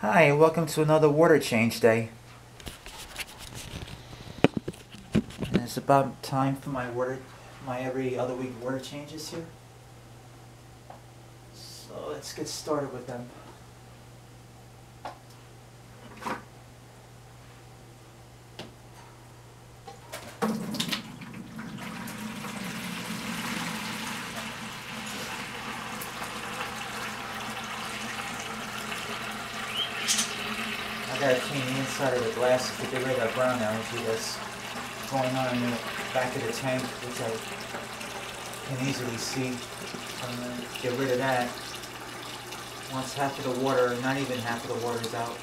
Hi, welcome to another water change day. And it's about time for my water, my every other week water changes here. So let's get started with them. Gotta clean the inside of the glass to get rid of that brown algae that's going on in the back of the tank, which I can easily see. I'm gonna get rid of that. Once half of the water, not even half of the water is out.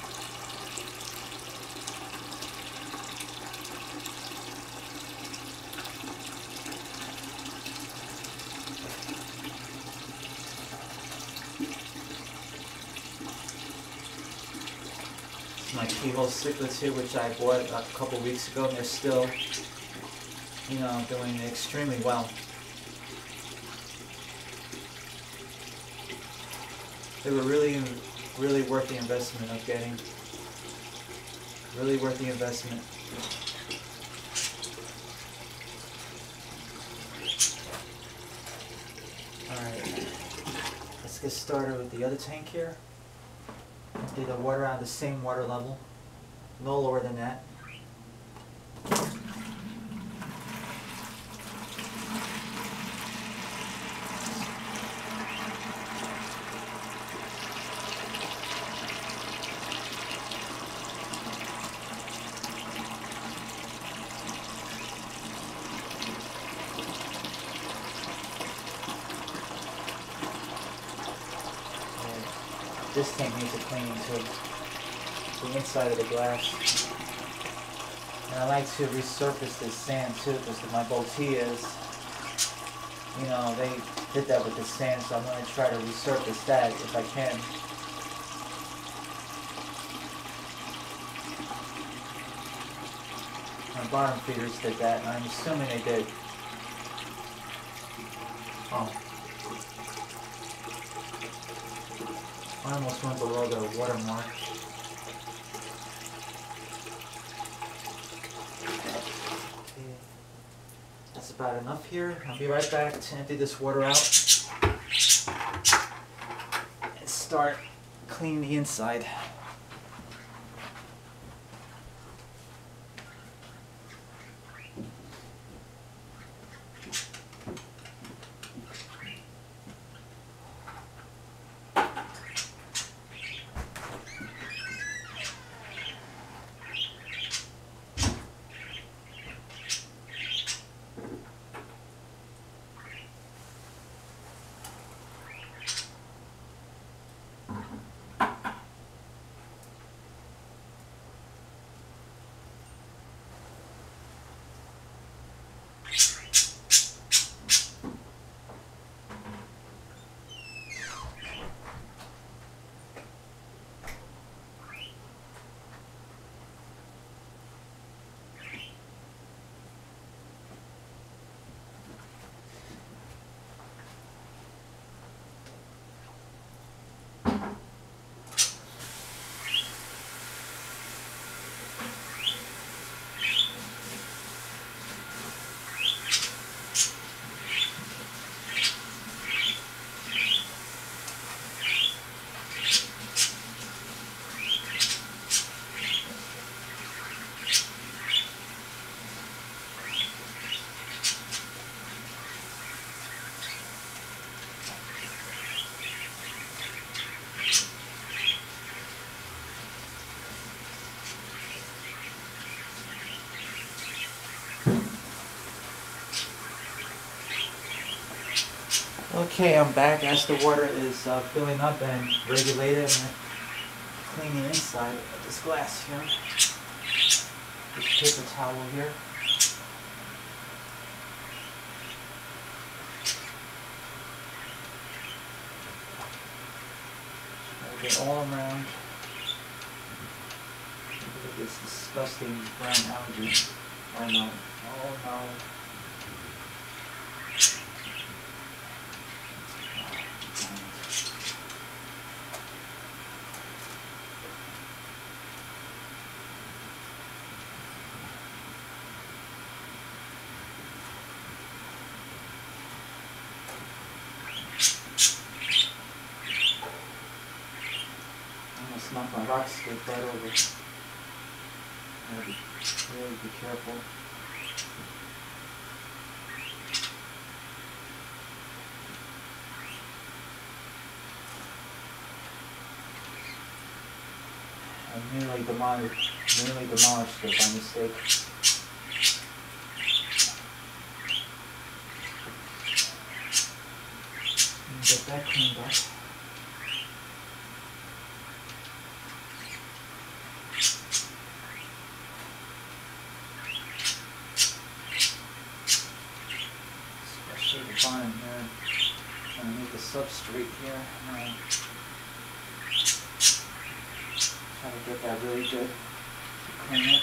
My keyhole cichlids here, which I bought a couple weeks ago, and they're still, you know, doing extremely well. They were really, really worth the investment of getting. Really worth the investment. Alright, let's get started with the other tank here. Empty the water of the same water level, no lower than that. And This tank too. The inside of the glass. And I like to resurface this sand too, because my botias, you know, they did that with the sand, so I'm gonna try to resurface that if I can. My bottom feeders did that, and I'm assuming they did. Oh. I almost went below the watermark. That's about enough here. I'll be right back to empty this water out and start cleaning the inside. Okay, I'm back as the water is uh, filling up and regulated. I'm gonna clean the inside of this glass here. This paper towel here. Get all around. Look at this disgusting brown algae. Oh no. Oh no. I over. Really be careful. I nearly demolished, nearly demolished it by mistake. Get that cleaned up. Especially the bottom here. Underneath the substrate here. Uh, try to get that really good. Clean it.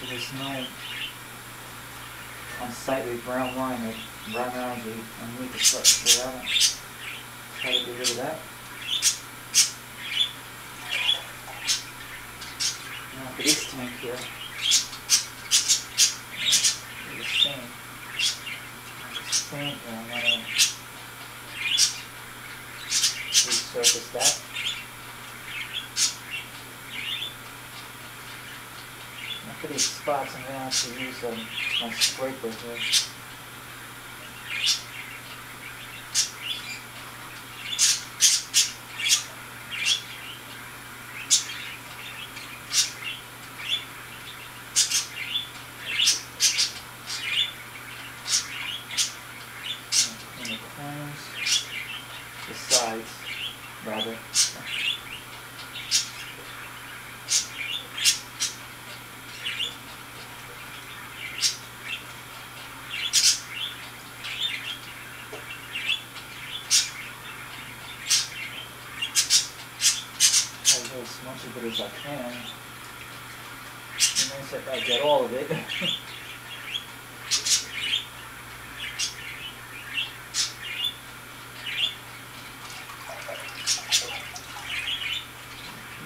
So there's no unsightly brown line or brown algae underneath the structure. I want try to get rid of that. Now for this tank here, the same. This paint, I'm gonna resurface that. Now for these spots, I'm gonna have to use um, my scraper here. In the sides, rather. As much of it as I can. Be nice if I get all of it.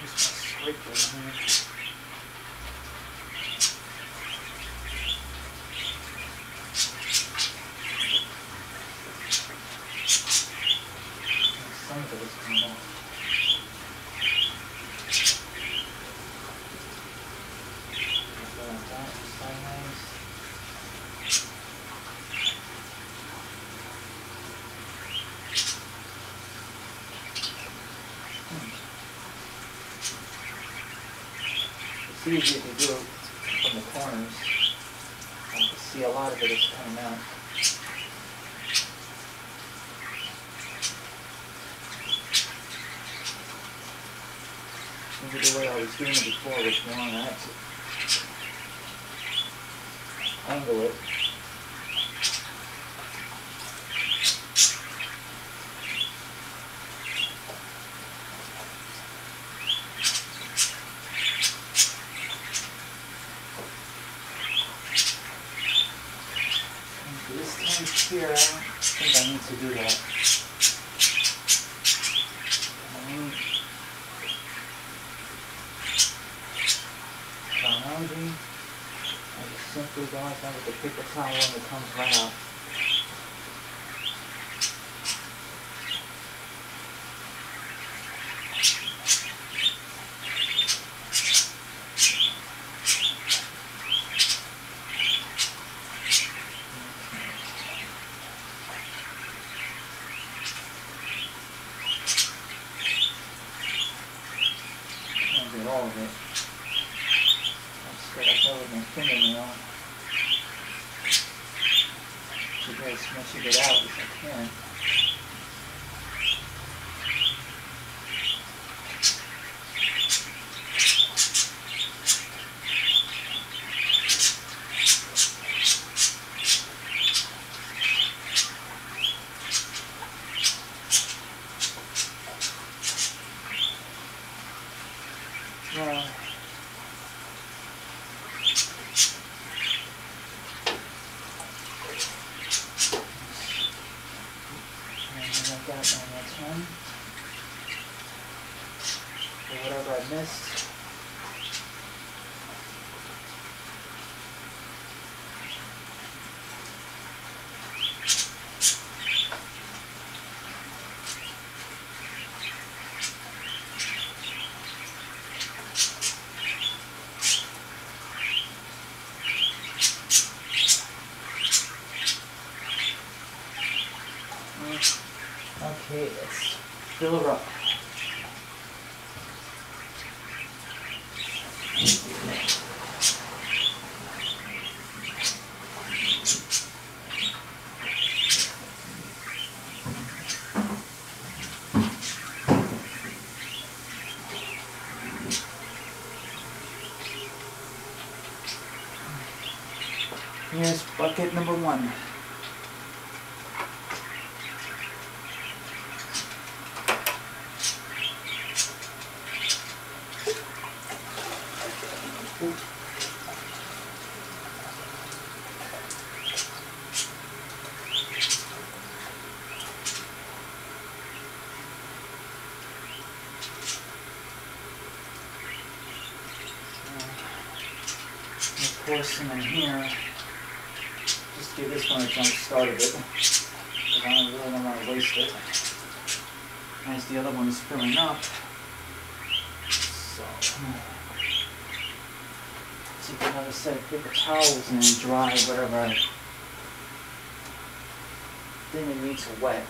Use my scraper here. Some of it is coming off. Go like that, sideways. Easy to do from the corners. You can see a lot of it is coming out. Maybe the way I was doing it before was wrong. I have to angle it. And for this tank here, I don't think I need to do that. I need brown algae. I just simply go that with the towel and it comes right out. I'll get all of it. I'll spread up that with my fingernail. To get as much of it out as I can. Well, I got on that one. For whatever I missed. Okay, let's fill her up. Here's bucket number one. Of course, and then here, just give this one a jump start a bit. Because I don't really don't want to waste it. As the other one is filling up. So, take another set of paper towels and dry whatever thing it needs to wet.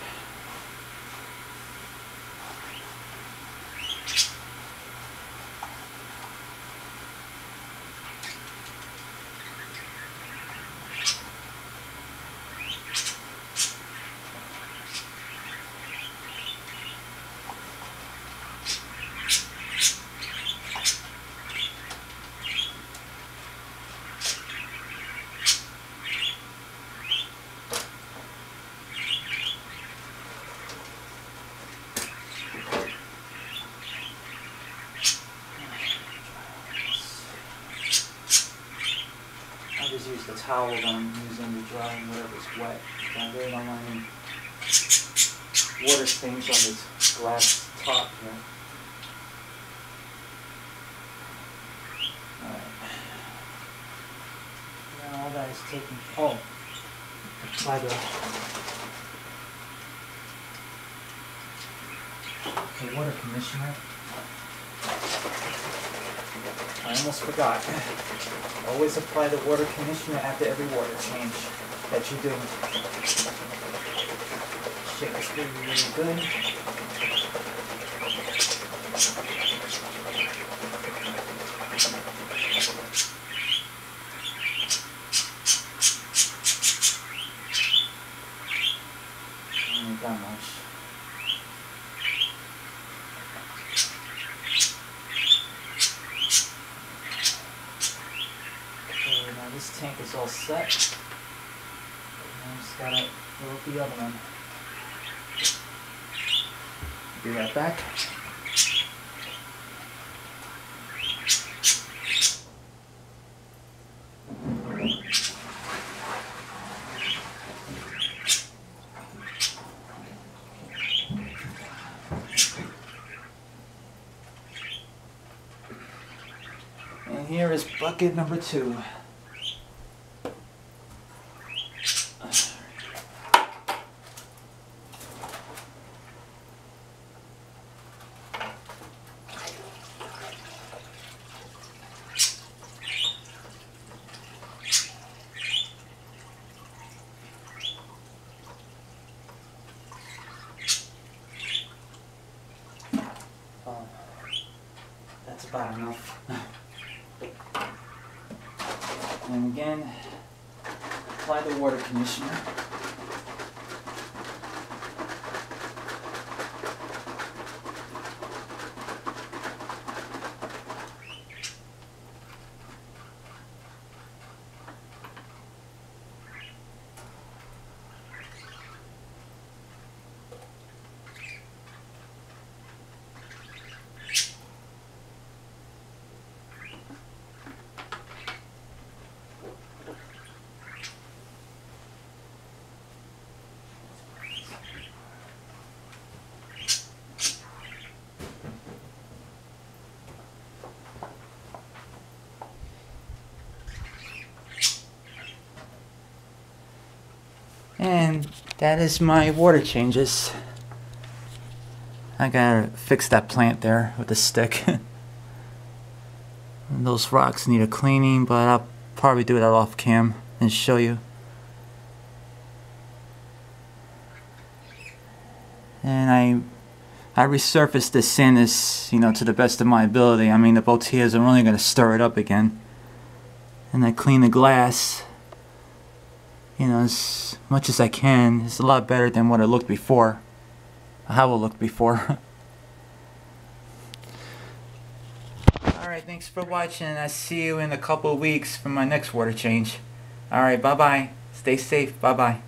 I just use the towel I'm using to dry whatever's wet. I really don't want any water stains on this glass top here. Alright. Now all that is taken. Oh, apply the. Okay, water conditioner. I almost forgot. Always apply the water conditioner after every water change that you do. Shake really, really good. Ain't that much. Okay, now this tank is all set. Now I just gotta up the other one. Be right back. And here is bucket number two. Oh, about enough. And again, apply the water conditioner. And that is my water changes. I gotta fix that plant there with a stick. And those rocks need a cleaning, but I'll probably do that off cam and show you. and I I resurfaced the Sanus, you know, to the best of my ability. I mean, the Botias are only going to stir it up again. And I clean the glass, you know, as much as I can. It's a lot better than what it looked before. How it looked before. Alright, thanks for watching. I see you in a couple weeks for my next water change. Alright, bye-bye. Stay safe. Bye-bye.